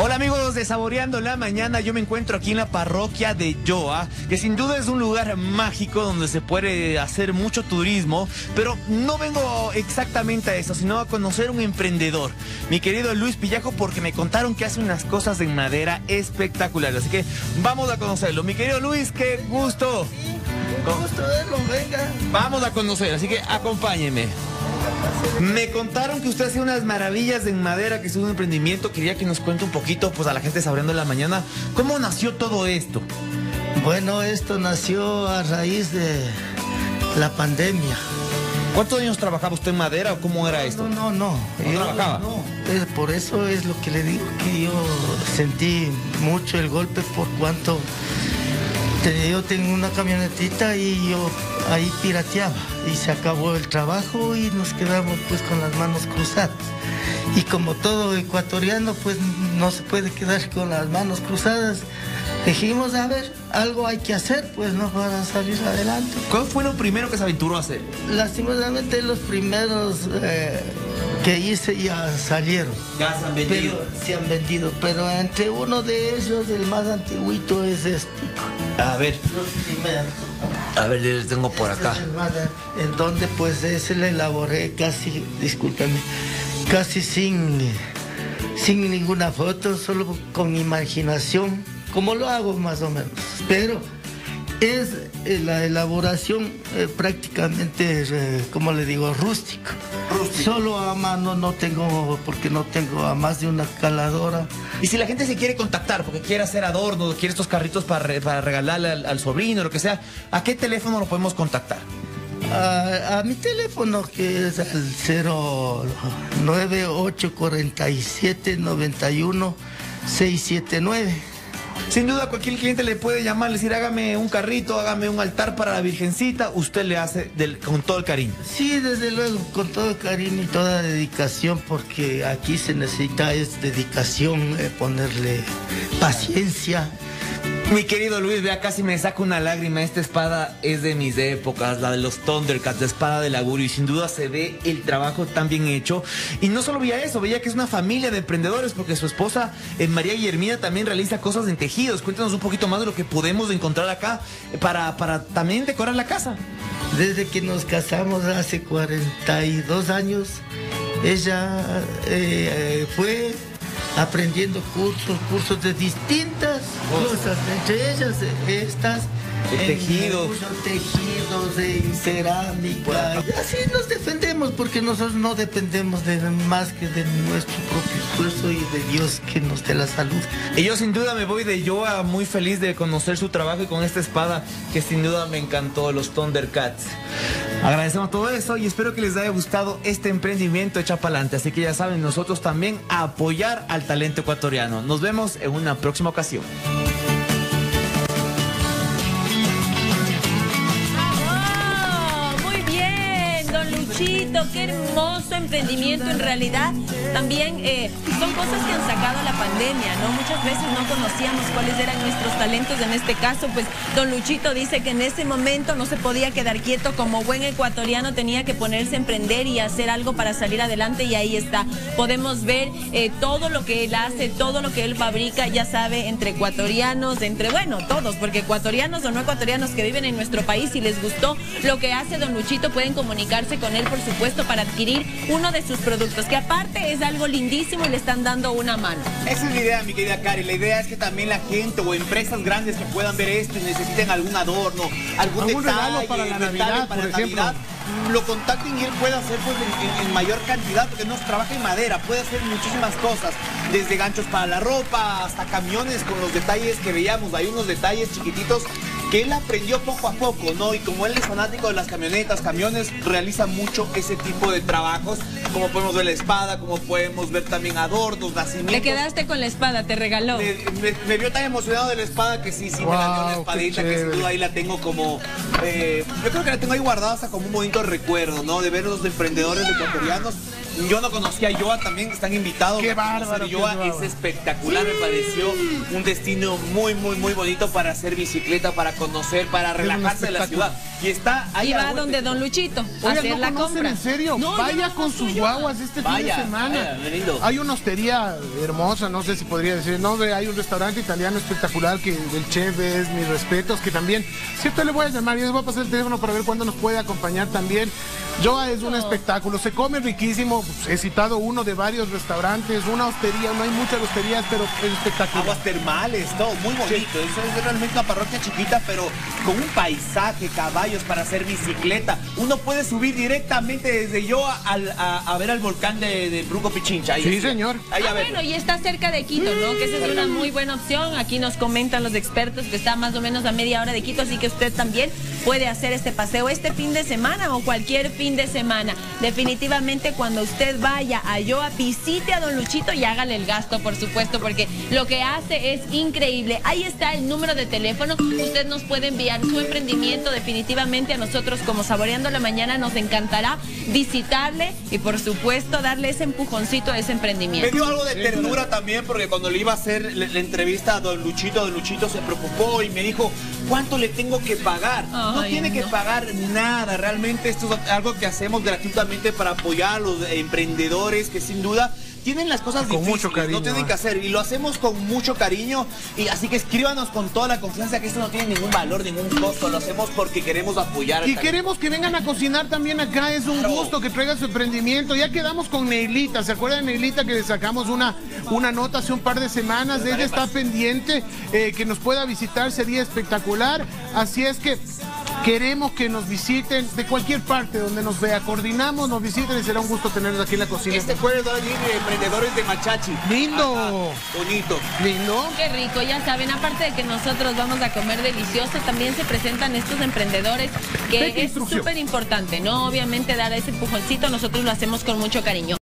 Hola amigos de Saboreando la Mañana, yo me encuentro aquí en la parroquia de Yoa, que sin duda es un lugar mágico donde se puede hacer mucho turismo, pero no vengo exactamente a eso, sino a conocer un emprendedor, mi querido Luis Pillajo, porque me contaron que hace unas cosas en madera espectaculares, así que vamos a conocerlo. Mi querido Luis, qué gusto. Un gusto verlo, venga. Vamos a conocer, así que acompáñeme. Me contaron que usted hace unas maravillas en madera, que es un emprendimiento. Quería que nos cuente un poquito, pues a la gente sabiendo la mañana, ¿cómo nació todo esto? Bueno, esto nació a raíz de la pandemia. ¿Cuántos años trabajaba usted en madera o cómo era esto? No, no, no. ¿No trabajaba? No, es- por eso es lo que le digo que yo sentí mucho el golpe por cuanto yo tengo una camionetita y yo ahí pirateaba y se acabó el trabajo y nos quedamos pues con las manos cruzadas. Y como todo ecuatoriano pues no se puede quedar con las manos cruzadas, dijimos a ver, algo hay que hacer pues no para salir adelante. ¿Cuál fue lo primero que se aventuró a hacer? Lastimosamente los primeros eh, que hice ya salieron. Ya se han Pero se han vendido, pero entre uno de ellos, el más antiguito es este. A ver, a ver, les tengo por acá. Ese es el más an- En donde pues ese le elaboré casi, discúlpame, casi sin, sin ninguna foto, solo con imaginación, como lo hago más o menos. Pero es eh, la elaboración eh, prácticamente, eh, como le digo, rústico. Solo a mano no tengo, porque no tengo a más de una caladora. Y si la gente se quiere contactar porque quiere hacer adornos, quiere estos carritos para, re- para regalarle al, al sobrino, lo que sea, ¿a qué teléfono lo podemos contactar? A, a mi teléfono que es el 0984791 Sin duda, cualquier cliente le puede llamar, decir, hágame un carrito, hágame un altar para la Virgencita, usted le hace del- con todo el cariño. Sí, desde luego, con todo cariño y toda dedicación, porque aquí se necesita es dedicación, eh, ponerle paciencia. Mi querido Luis, vea, casi me saca una lágrima. Esta espada es de mis épocas, la de los Thundercats, la espada del augurio. Y sin duda se ve el trabajo tan bien hecho. Y no solo veía eso, veía que es una familia de emprendedores, porque su esposa, eh, María Guillermina, también realiza cosas en tejidos. Cuéntanos un poquito más de lo que podemos encontrar acá eh, para, para también decorar la casa. Desde que nos casamos hace 42 años, ella eh, fue aprendiendo cursos, cursos de distintas cosas, entre ellas estas. De tejidos. tejidos, en cerámica. Y así nos defendemos porque nosotros no dependemos de más que de nuestro propio esfuerzo y de Dios que nos dé la salud. Y yo sin duda me voy de Yoa muy feliz de conocer su trabajo y con esta espada que sin duda me encantó, los Thundercats. Agradecemos todo eso y espero que les haya gustado este emprendimiento hecha pa'lante. Así que ya saben, nosotros también apoyar al talento ecuatoriano. Nos vemos en una próxima ocasión. Qué hermoso emprendimiento en realidad. También eh, son cosas que han sacado la pandemia, ¿no? Muchas veces no conocíamos cuáles eran nuestros talentos. En este caso, pues don Luchito dice que en ese momento no se podía quedar quieto. Como buen ecuatoriano tenía que ponerse a emprender y hacer algo para salir adelante y ahí está. Podemos ver eh, todo lo que él hace, todo lo que él fabrica, ya sabe, entre ecuatorianos, entre, bueno, todos, porque ecuatorianos o no ecuatorianos que viven en nuestro país, si les gustó lo que hace Don Luchito, pueden comunicarse con él, por supuesto, para adquirir uno de sus productos, que aparte es algo lindísimo y le están dando una mano. Esa es la idea, mi querida Cari. La idea es que también la gente o empresas grandes que puedan ver esto y necesiten algún adorno, algún, Algún detalle, regalo para la Navidad, para por la ejemplo. Navidad, lo contacten y él puede hacer pues, en, en- en mayor cantidad, porque no trabaja en madera, puede hacer muchísimas cosas, desde ganchos para la ropa hasta camiones con los detalles que veíamos. Hay unos detalles chiquititos que él aprendió poco a poco, ¿no? Y como él es fanático de las camionetas, camiones, realiza mucho ese tipo de trabajos, como podemos ver la espada, como podemos ver también adornos, nacimientos. Le quedaste con la espada, te regaló. Me, me- me vio tan emocionado de la espada que sí, sí, me la dio una espadita que sin duda ahí la tengo como. eh, yo creo que la tengo ahí guardada hasta como un bonito recuerdo, ¿no? De ver a los emprendedores ecuatorianos Yo no conocía a Yoa, también están invitados. Qué bárbaro, Yoa qué es espectacular, me pareció un destino muy, muy, muy bonito para hacer bicicleta, para conocer, para relajarse de la ciudad. Y está ahí Y va donde Don Luchito hacer no la conocen compra. en serio. No, vaya no con sus yo. guaguas este Vaya, fin de semana. vaya. Hay una hostería hermosa, no sé si podría decir, no, hay un restaurante italiano espectacular que el chef es mis respetos, que también, cierto le voy a llamar y les voy a pasar el teléfono para ver cuándo nos puede acompañar también. Joa es un espectáculo, se come riquísimo, pues, he citado uno de varios restaurantes, una hostería, no hay muchas hosterías, pero es espectacular. Aguas termales, todo muy bonito. Eso es realmente una parroquia chiquita, pero con un paisaje, caballos para hacer bicicleta. Uno puede subir directamente desde yo al- a, a ver al volcán de, de Bruco Pichincha. Ahí Sí, está. señor. Ahí a Ah, verlo. bueno, y está cerca de Quito, ¿no? Que esa es una muy buena opción. Aquí nos comentan los expertos que está más o menos a media hora de Quito, así que usted también puede hacer este paseo este fin de semana o cualquier fin de semana. Definitivamente cuando usted vaya a Yoa, visite a Don Luchito y hágale el gasto, por supuesto, porque lo que hace es increíble. Ahí está el número de teléfono. Usted nos puede enviar su emprendimiento definitivamente a nosotros como Saboreando la Mañana. Nos encantará visitarle y por supuesto darle ese empujoncito a ese Me emprendimiento. dio algo de ternura también porque cuando le iba a hacer la entrevista a Don Luchito, Don Luchito se preocupó y me dijo, ¿cuánto le tengo que pagar? no tiene que pagar nada, realmente esto es algo que hacemos gratuitamente para apoyar a los emprendedores que sin duda tienen las cosas Con difíciles, mucho cariño, no tienen ¿eh? que hacer y lo hacemos con mucho cariño y así que escríbanos con toda la confianza que esto no tiene ningún valor, ningún costo, lo hacemos porque queremos apoyar. al Y talento. queremos que vengan a cocinar también acá, es un Claro. gusto que traiga su emprendimiento. Ya quedamos con Neilita, ¿se acuerdan de Neilita que le sacamos una, una nota hace un par de semanas? Ella está pendiente, eh, que nos pueda visitar, sería espectacular. Así es que queremos que nos visiten de cualquier parte donde nos vea. Coordinamos, nos visiten y será un gusto tenerlos aquí en la cocina. Este jueves van a venir emprendedores de Machachi. Lindo. Ajá, bonito. Lindo. Qué rico, ya saben, aparte de que nosotros vamos a comer delicioso, también se presentan estos emprendedores que es súper importante, ¿no? Obviamente dar ese empujoncito, nosotros lo hacemos con mucho cariño.